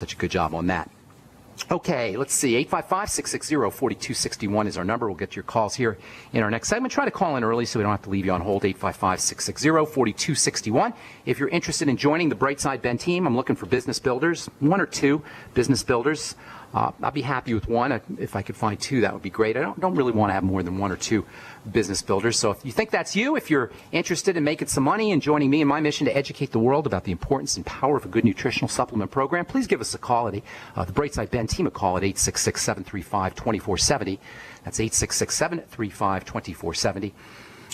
such a good job on that. Okay, let's see. 855 660 4261 is our number. We'll get your calls here in our next segment. Try to call in early so we don't have to leave you on hold. 855 660 4261. If you're interested in joining the Brightside Ben team, I'm looking for business builders, one or two business builders. Uh, I'd be happy with one. If I could find two, that would be great. I don't, don't really want to have more than one or two business builders. So if you think that's you, if you're interested in making some money and joining me in my mission to educate the world about the importance and power of a good nutritional supplement program, please give us a call at uh, the Brightside Ben team a call at 866-735-2470. That's 866-735-2470.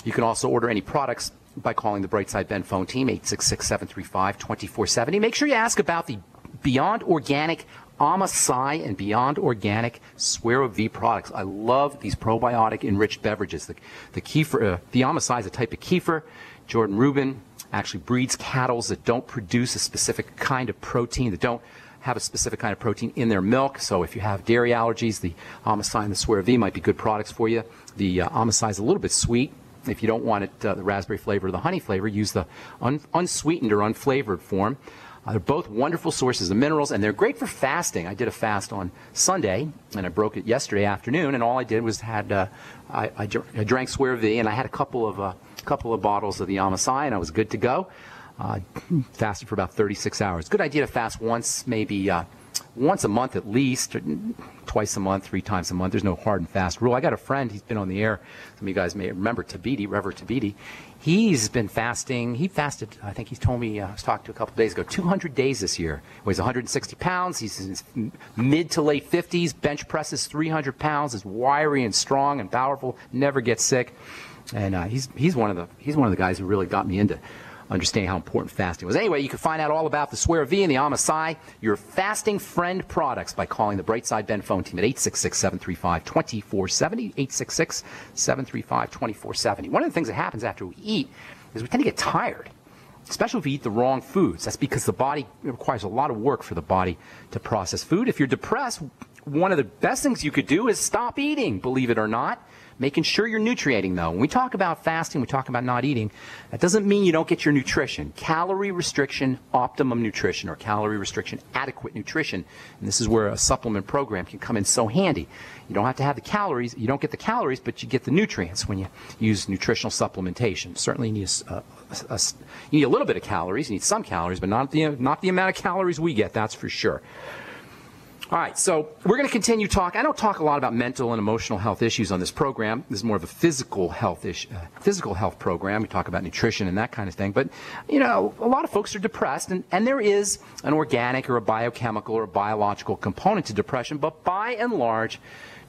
You can also order any products by calling the Brightside Ben phone team, 866-735-2470. Make sure you ask about the Beyond Organic Amasai and Beyond Organic Suero V products. I love these probiotic enriched beverages. The, the kefir, uh, the Amasai is a type of kefir. Jordan Rubin actually breeds cattle that don't produce a specific kind of protein, that don't have a specific kind of protein in their milk. So if you have dairy allergies, the Amasai and the Suero V might be good products for you. The uh, Amasai is a little bit sweet. If you don't want it, uh, the raspberry flavor or the honey flavor, use the un- unsweetened or unflavored form. They're both wonderful sources of minerals, and they're great for fasting. I did a fast on Sunday, and I broke it yesterday afternoon, and all I did was had uh, I, I, I, drank Suero V, and I had a couple of uh, couple of bottles of the Amasai, and I was good to go. Uh, fasted for about 36 hours. Good idea to fast once, maybe uh, once a month at least, twice a month, three times a month. There's no hard and fast rule. I got a friend, he's been on the air. Some of you guys may remember Tabidi, Reverend Tabidi. He's been fasting. He fasted, I think he's told me, uh, I was talking to a couple days ago, 200 days this year. Weighs 160 pounds. He's in his mid to late 50s. Bench presses 300 pounds. Is wiry and strong and powerful. Never gets sick. And uh, he's, he's, one of the, he's one of the guys who really got me into understanding how important fasting was. Anyway, you can find out all about the Suero V and the Amasai, your fasting friend products, by calling the Brightside Ben phone team at 866-735-2470, 866-735-2470. One of the things that happens after we eat is we tend to get tired, especially if we eat the wrong foods. That's because the body requires a lot of work for the body to process food. If you're depressed, one of the best things you could do is stop eating, believe it or not making sure you're nutriating though. When we talk about fasting, we talk about not eating. That doesn't mean you don't get your nutrition. Calorie restriction, optimum nutrition, or calorie restriction, adequate nutrition. And this is where a supplement program can come in so handy. You don't have to have the calories. You don't get the calories, but you get the nutrients when you use nutritional supplementation. Certainly, you need a, uh, a, a, you need a little bit of calories. You need some calories, but not the not the amount of calories we get. That's for sure. All right, so we're going to continue talk. I don't talk a lot about mental and emotional health issues on this program. This is more of a physical health issue, uh, physical health program. We talk about nutrition and that kind of thing. But you know, a lot of folks are depressed, and, and there is an organic or a biochemical or a biological component to depression. But by and large,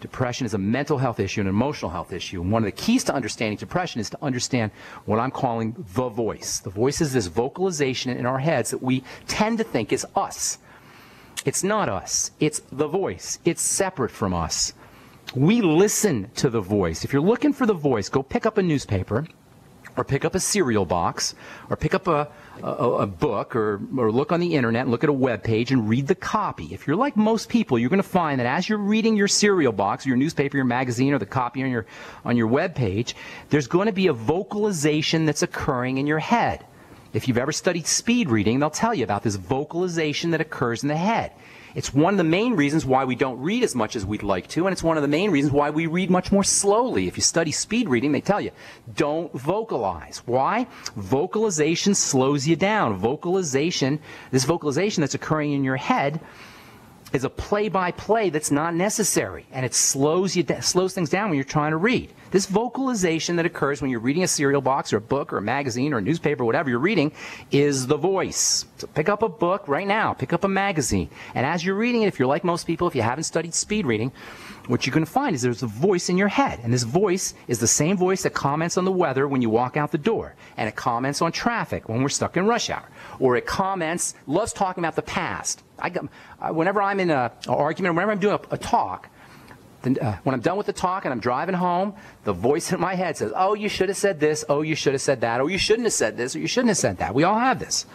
depression is a mental health issue and an emotional health issue. And one of the keys to understanding depression is to understand what I'm calling the voice. The voice is this vocalization in our heads that we tend to think is us. It's not us. It's the voice. It's separate from us. We listen to the voice. If you're looking for the voice, go pick up a newspaper or pick up a cereal box or pick up a, a, a, book or, or look on the internet and look at a web page and read the copy. If you're like most people, you're going to find that as you're reading your cereal box, your newspaper, your magazine, or the copy on your, on your web page, there's going to be a vocalization that's occurring in your head. If you've ever studied speed reading, they'll tell you about this vocalization that occurs in the head. It's one of the main reasons why we don't read as much as we'd like to, and it's one of the main reasons why we read much more slowly. If you study speed reading, they tell you, don't vocalize. Why? Vocalization slows you down. Vocalization, this vocalization that's occurring in your head, is a play-by-play that's not necessary, and it slows you slows things down when you're trying to read. This vocalization that occurs when you're reading a cereal box or a book or a magazine or a newspaper, whatever you're reading, is the voice. So pick up a book right now, pick up a magazine, and as you're reading it, if you're like most people, if you haven't studied speed reading, what you're going to find is there's a voice in your head. And this voice is the same voice that comments on the weather when you walk out the door. And it comments on traffic when we're stuck in rush hour. Or it comments, loves talking about the past. I, whenever I'm in an argument, whenever I'm doing a, a talk, then, uh, when I'm done with the talk and I'm driving home, the voice in my head says, oh, you should have said this, oh, you should have said that, or you shouldn't have said this, or you shouldn't have said that. We all have this.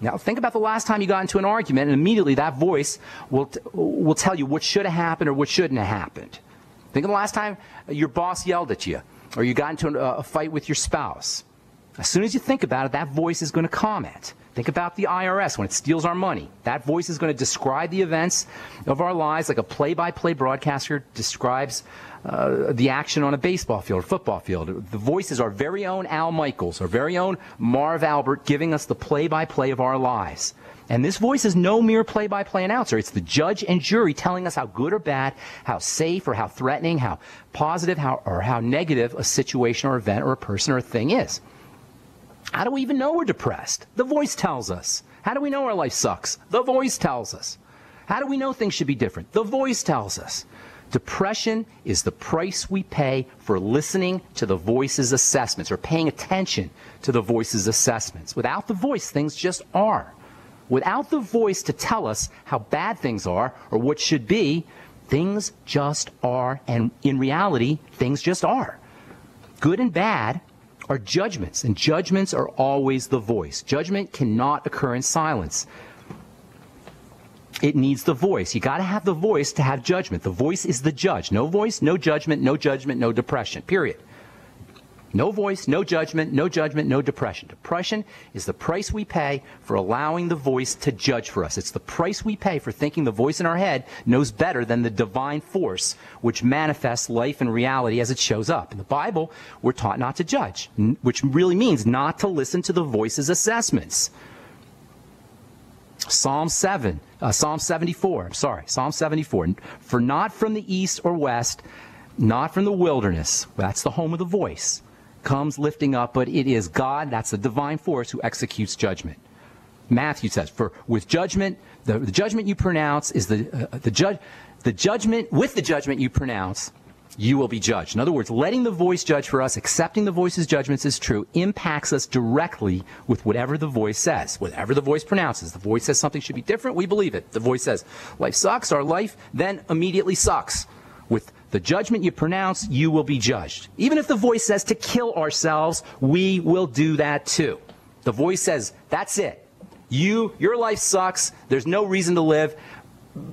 Now, think about the last time you got into an argument, and immediately that voice will, will tell you what should have happened or what shouldn't have happened. Think of the last time your boss yelled at you, or you got into a, a fight with your spouse. As soon as you think about it, that voice is going to comment. Think about the IRS when it steals our money. That voice is going to describe the events of our lives like a play by play broadcaster describes uh, the action on a baseball field or football field. The voice is our very own Al Michaels, our very own Marv Albert giving us the play by play of our lives. And this voice is no mere play by play announcer. It's the judge and jury telling us how good or bad, how safe or how threatening, how positive how, or how negative a situation or event or a person or a thing is. How do we even know we're depressed? The voice tells us. How do we know our life sucks? The voice tells us. How do we know things should be different? The voice tells us. Depression is the price we pay for listening to the voice's assessments or paying attention to the voice's assessments. Without the voice, things just are. Without the voice to tell us how bad things are or what should be, things just are. And in reality, things just are. Good and bad are judgments, and judgments are always the voice. Judgment cannot occur in silence. It needs the voice. You got to have the voice to have judgment. The voice is the judge. No voice, no judgment, no judgment, no depression. Period. No voice, no judgment, no judgment, no depression. Depression is the price we pay for allowing the voice to judge for us. It's the price we pay for thinking the voice in our head knows better than the divine force which manifests life and reality as it shows up. In the Bible, we're taught not to judge, which really means not to listen to the voice's assessments. Psalm 7, uh, Psalm 74, I'm sorry, Psalm 74. For not from the east or west, not from the wilderness, that's the home of the voice, comes lifting up, but it is God, that's the divine force, who executes judgment. Matthew says, for with judgment, the, the judgment you pronounce is the, uh, the, judge, the judgment, with the judgment you pronounce, you will be judged. In other words, letting the voice judge for us, accepting the voice's judgments is true, impacts us directly with whatever the voice says. Whatever the voice pronounces. The voice says something should be different, we believe it. The voice says life sucks, our life then immediately sucks. With the judgment you pronounce, you will be judged. Even if the voice says to kill ourselves, we will do that too. The voice says, that's it. You, your life sucks. There's no reason to live.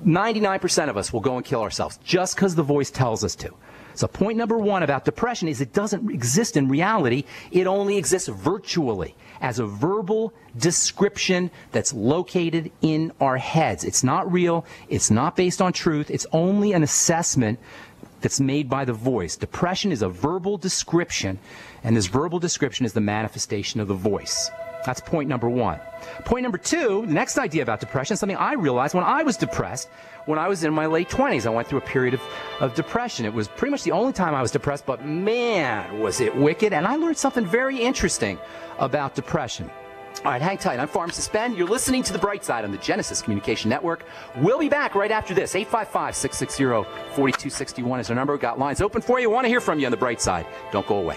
99% of us will go and kill ourselves just because the voice tells us to. So point number one about depression is it doesn't exist in reality. It only exists virtually as a verbal description that's located in our heads. It's not real. It's not based on truth. It's only an assessment that's made by the voice. Depression is a verbal description, and this verbal description is the manifestation of the voice. That's point number one. Point number two, the next idea about depression, something I realized when I was depressed, when I was in my late 20s. I went through a period of, of depression. It was pretty much the only time I was depressed, but man, was it wicked. And I learned something very interesting about depression. All right, hang tight. I'm pharmacist Ben. You're listening to The Bright Side on the Genesis Communication Network. We'll be back right after this. 855 660 4261 is our number. Got lines open for you. Want to hear from you on The Bright Side. Don't go away.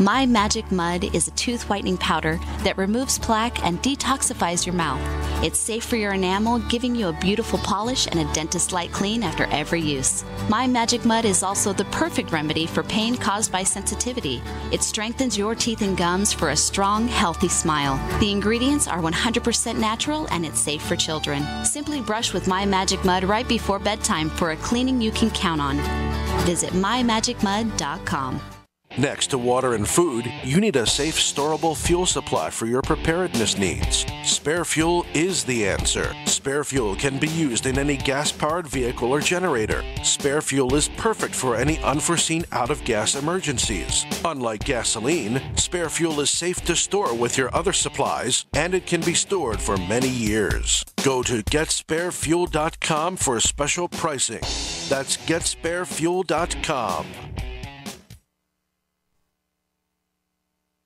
My Magic Mud is a tooth whitening powder that removes plaque and detoxifies your mouth. It's safe for your enamel, giving you a beautiful polish and a dentist like clean after every use. My Magic Mud is also the perfect remedy for pain caused by sensitivity. It strengthens your teeth and gums for a strong, healthy smile. The ingredients are 100% natural and it's safe for children. Simply brush with My Magic Mud right before bedtime for a cleaning you can count on. Visit mymagicmud.com. Next to water and food, you need a safe, storable fuel supply for your preparedness needs. Spare fuel is the answer. Spare fuel can be used in any gas powered vehicle or generator. Spare fuel is perfect for any unforeseen out of gas emergencies. Unlike gasoline, spare fuel is safe to store with your other supplies and it can be stored for many years. Go to getsparefuel.com for special pricing. That's getsparefuel.com.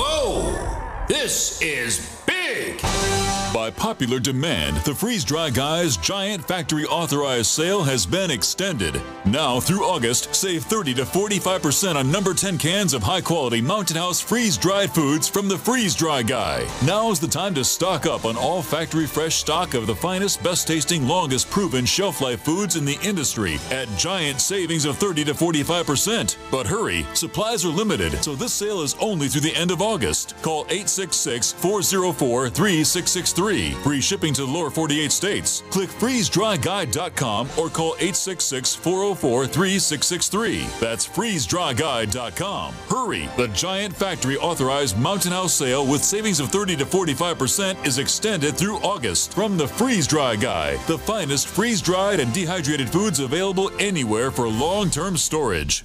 Whoa! This is big! By popular demand, the Freeze Dry Guys giant factory authorized sale has been extended. Now through August, save 30 to 45% on number 10 cans of high quality Mountain House freeze dried foods from the Freeze Dry Guy. Now is the time to stock up on all factory fresh stock of the finest, best tasting, longest proven shelf life foods in the industry at giant savings of 30 to 45%. But hurry, supplies are limited, so this sale is only through the end of August. Call 866 404 3663. Free shipping to the lower 48 states. Click freezedryguy.com or call 866 404 3663. That's freezedryguy.com. Hurry! The giant factory authorized Mountain House sale with savings of 30 to 45% is extended through August from the Freeze Dry Guy, the finest freeze dried and dehydrated foods available anywhere for long term storage.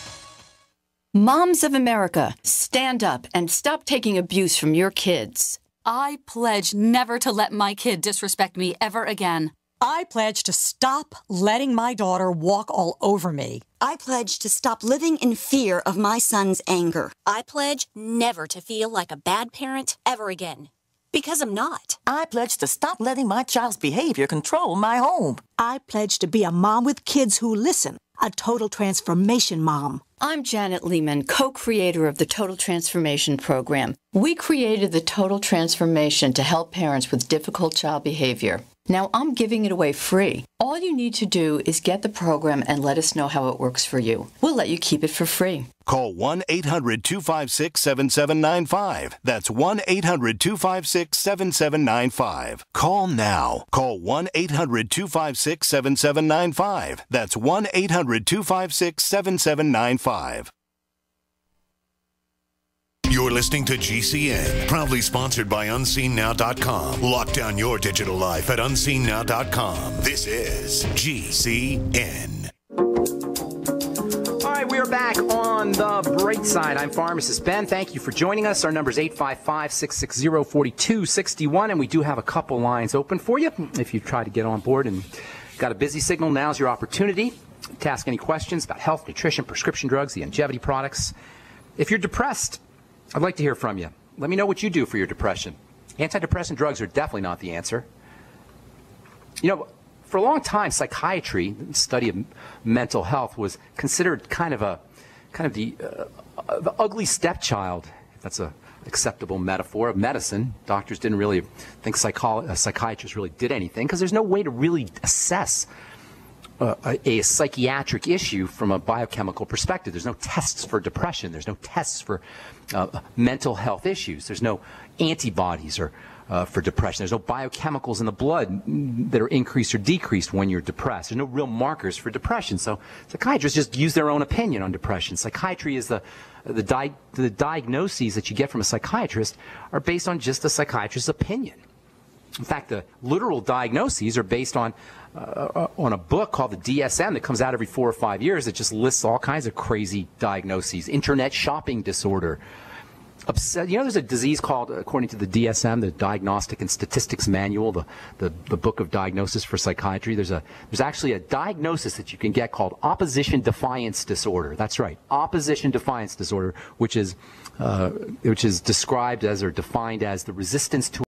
Moms of America, stand up and stop taking abuse from your kids. I pledge never to let my kid disrespect me ever again. I pledge to stop letting my daughter walk all over me. I pledge to stop living in fear of my son's anger. I pledge never to feel like a bad parent ever again. Because I'm not. I pledge to stop letting my child's behavior control my home. I pledge to be a mom with kids who listen, a total transformation mom. I'm Janet Lehman, co creator of the Total Transformation Program. We created the Total Transformation to help parents with difficult child behavior. Now I'm giving it away free. All you need to do is get the program and let us know how it works for you. We'll let you keep it for free. Call 1 800 256 7795. That's 1 800 256 7795. Call now. Call 1 800 256 7795. That's 1 800 256 7795. Listening to GCN, proudly sponsored by UnseenNow.com. Lock down your digital life at UnseenNow.com. This is GCN. All right, we are back on the bright side. I'm pharmacist Ben. Thank you for joining us. Our number is 855 660 4261, and we do have a couple lines open for you. If you try to get on board and got a busy signal, now's your opportunity to ask any questions about health, nutrition, prescription drugs, the longevity products. If you're depressed, I'd like to hear from you. Let me know what you do for your depression. Antidepressant drugs are definitely not the answer. You know, for a long time, psychiatry, the study of mental health, was considered kind of a kind of the, uh, the ugly stepchild. If that's a acceptable metaphor of medicine. Doctors didn't really think psycholo- uh, psychiatrists really did anything because there's no way to really assess a, a, psychiatric issue from a biochemical perspective. There's no tests for depression. There's no tests for uh, mental health issues. There's no antibodies or uh, for depression. There's no biochemicals in the blood that are increased or decreased when you're depressed. There's no real markers for depression. So psychiatrists just use their own opinion on depression. Psychiatry is the the, di- the diagnoses that you get from a psychiatrist are based on just the psychiatrist's opinion. In fact, the literal diagnoses are based on uh, on a book called the DSM that comes out every four or five years that just lists all kinds of crazy diagnoses. Internet shopping disorder. Obsess- you know, there's a disease called, according to the DSM, the Diagnostic and Statistics Manual, the, the, the book of diagnosis for psychiatry. There's a there's actually a diagnosis that you can get called opposition defiance disorder. That's right, opposition defiance disorder, which is uh, which is described as or defined as the resistance to